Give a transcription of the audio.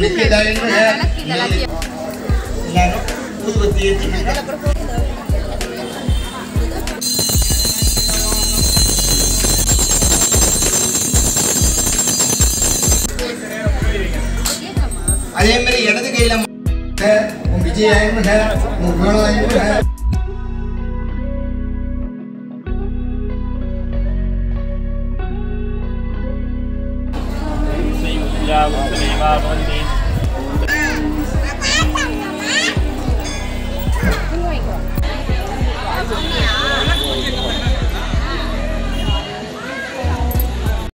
കിട എല്ലാവരും ഊതുപത്തി വെച്ചിട്ടുണ്ട് அதே மாதிரி இடது கையில உன் விஜய் ஆயிரம் உன் வேணும் ஆயிரம் 家无四邻八村丁。